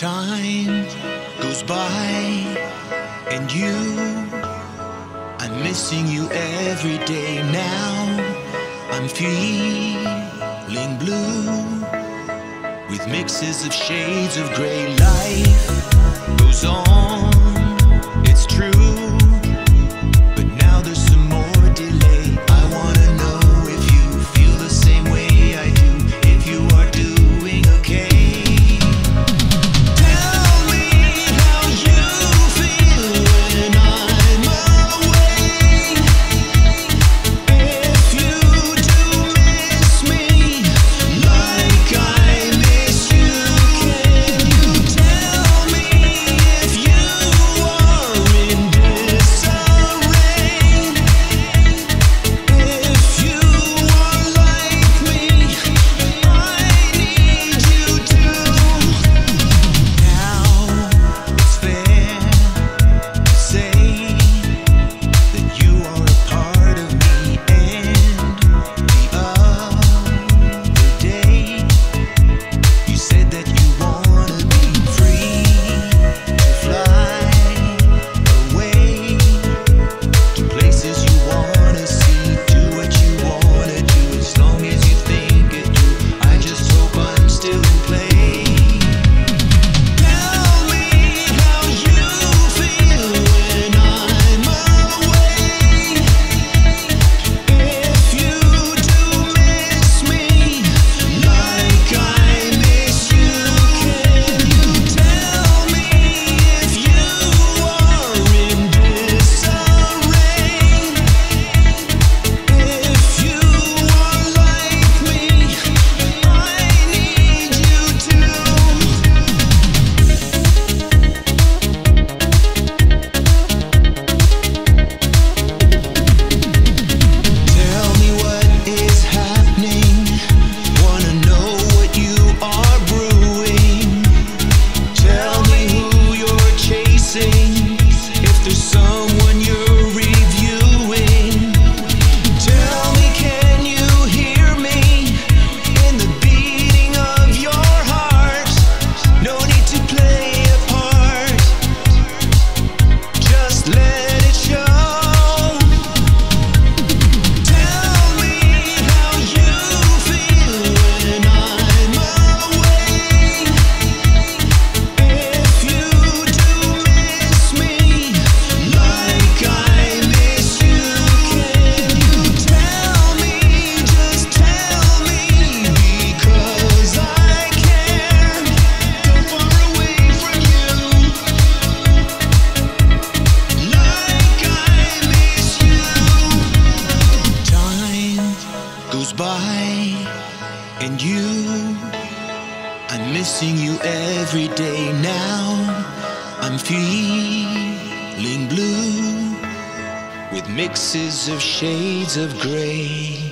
Time goes by and you I'm missing you every day. Now I'm feeling blue with mixes of shades of gray. Life goes on. goes by and you I'm missing you every day now. I'm feeling blue with mixes of shades of gray.